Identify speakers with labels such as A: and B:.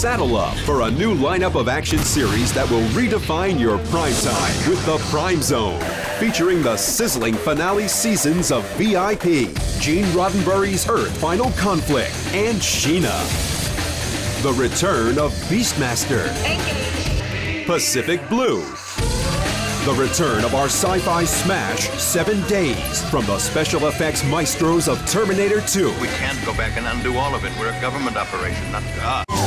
A: Saddle up for a new lineup of action series that will redefine your prime time with the Prime Zone, featuring the sizzling finale seasons of VIP, Gene Roddenberry's Earth Final Conflict, and Sheena. The return of Beastmaster, Pacific Blue. The return of our sci fi smash, Seven Days, from the special effects maestros of Terminator 2.
B: We can't go back and undo all of it. We're a government operation, not God.